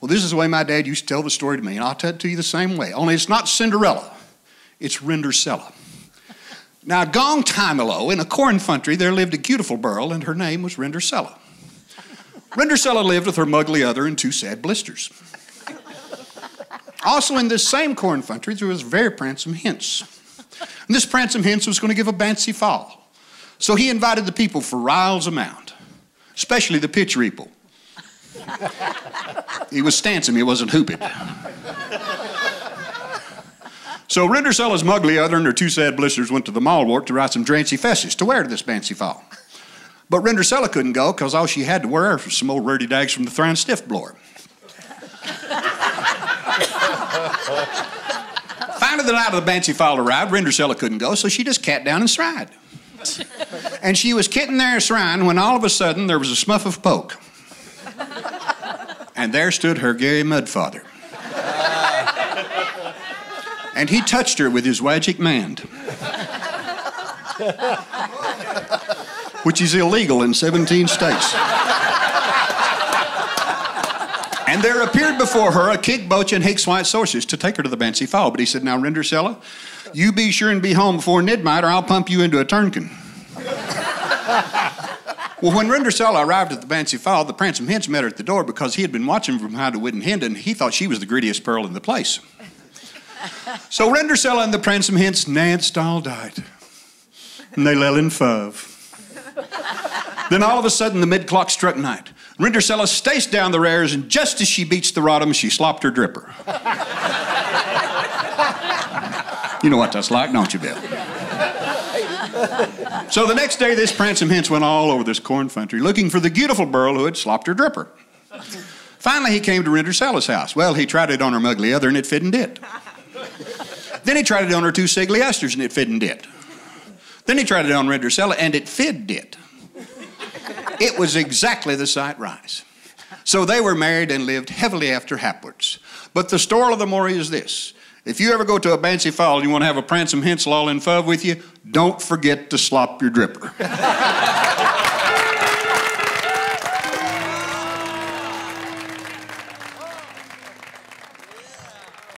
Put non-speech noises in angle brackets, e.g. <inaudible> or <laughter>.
Well, this is the way my dad used to tell the story to me, and I'll tell it to you the same way. Only it's not Cinderella, it's Rindercella. Now, a long time ago, in a corn country, there lived a beautiful girl, and her name was Rindercella. Rindercella lived with her mugly other and two sad blisters. Also, in this same corn country, there was very pransome Hince. And this pransome Hince was going to give a bancy fall. So he invited the people for riles amount, especially the pitch reaple. He was stancing, he wasn't hooping. So Rindercella's mugly other and her two sad blisters went to the Malwart to write some drancy fesses to wear to this bancy fall. But Rindercella couldn't go because all she had to wear was some old ruddy dags from the Thran Stiff blower. Finally, the night of the bancy fall arrived, Rindercella couldn't go, so she just cat down and sride. and she was kitting there srine when all of a sudden there was a smuff of poke. And there stood her Gary Mudfather. and he touched her with his magic mand. Which is illegal in 17 states. And there appeared before her a kick boach and Hicks white sources to take her to the Bancy Fall. But he said, Now, Rindercella, you be sure and be home before midnight or I'll pump you into a turnkin. Well, when Rindercella arrived at the Bancy Fall, the Pransome Hince met her at the door because he had been watching from behind a wooden hen and he thought she was the grittiest pearl in the place. <laughs> so Rindercella and the Pransome Hince danced all night. And they lay in fove. then all of a sudden, the mid clock struck night. Rindercella staced down the rares, and just as she beats the rodham, she slopped her dripper. <laughs> you know what that's like, don't you, Bill? <laughs> so the next day, this pransome Hince went all over this corn country looking for the beautiful girl who had slopped her dripper. Finally, he came to Rindercella's house. Well, he tried it on her mugly other, and it fit and did. then he tried it on her two sigly esters, and it fit and did. Then he tried it on Rindercella, and it fit did. It was exactly the sight rise. So they were married and lived heavily after Hapwards. But the story of the Maury is this. If you ever go to a Banshee Fall and you want to have a Pransome Hinsel all in fub with you, don't forget to slop your dripper. <laughs>